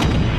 Thank you.